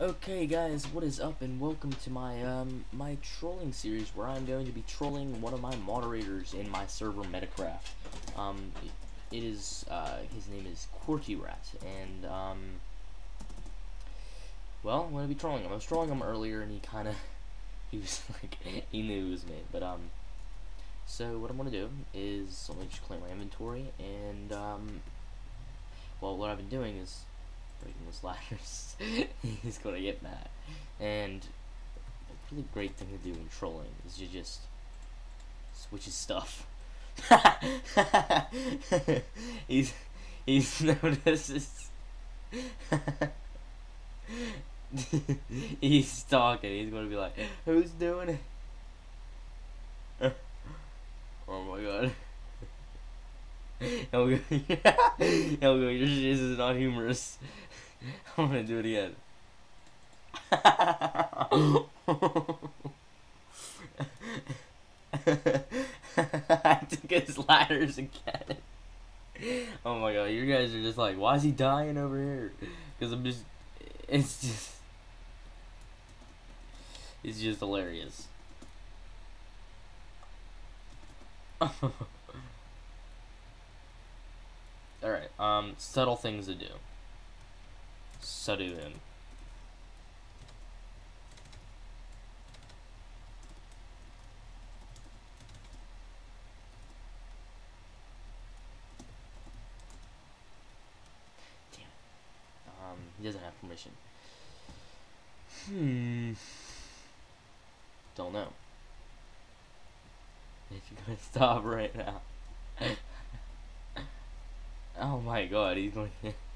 Okay guys, what is up and welcome to my um my trolling series where I'm going to be trolling one of my moderators in my server MediCraft. Um it is uh his name is QWERTYrat and um well, I'm gonna be trolling him. I was trolling him earlier and he kinda he was like he knew it was me, but um so what I'm gonna do is let me just clear my inventory and um well what I've been doing is breaking those ladders, he's gonna get mad. And a really great thing to do in trolling is you just switch his stuff. he's he's notices he's talking, he's gonna be like, Who's doing it? oh my god. Helga, Helga, your shit is not humorous. I'm gonna do it again. I took his ladders again. Oh my god, you guys are just like, why is he dying over here? Because I'm just, it's just, it's just hilarious. Alright, um, subtle things to do. Subdue him. Damn. Um, he doesn't have permission. Hmm. Don't know. If you're gonna stop right now. Oh my god, he's going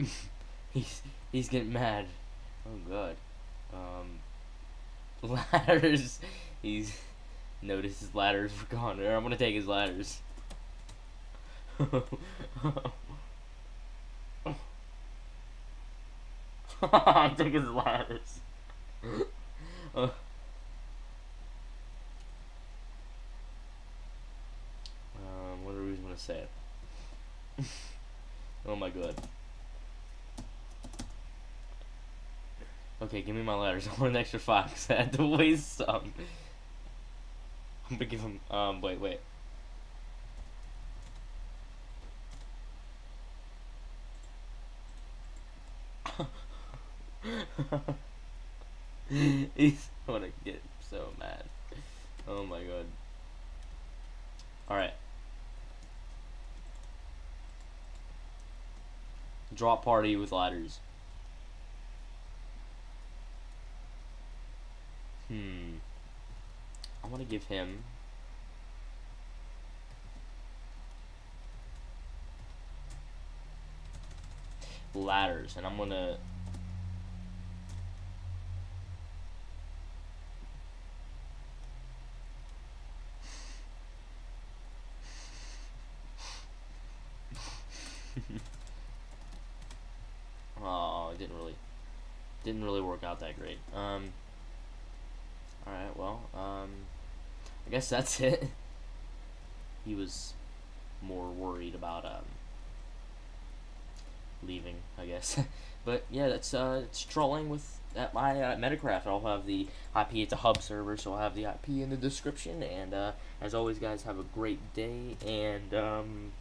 He's he's getting mad. Oh god. Um ladders he's noticed his ladders were gone. I'm gonna take his ladders. I'm taking his ladders. uh. say oh my god. Okay, give me my letters. I want an extra five I had to waste some. I'm gonna give him. Um, wait, wait. He's gonna get so mad. Oh my god. Alright. Drop party with ladders. Hmm. I want to give him ladders and I'm gonna Oh, it didn't really, didn't really work out that great. Um. All right, well, um, I guess that's it. he was more worried about um leaving, I guess. but yeah, that's uh, it's trolling with at my uh, MediCraft. I'll have the IP. It's a hub server, so I'll have the IP in the description. And uh, as always, guys, have a great day. And um,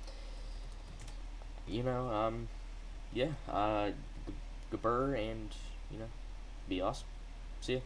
you know, um, yeah, uh, Gabur and, you know, be awesome. See ya.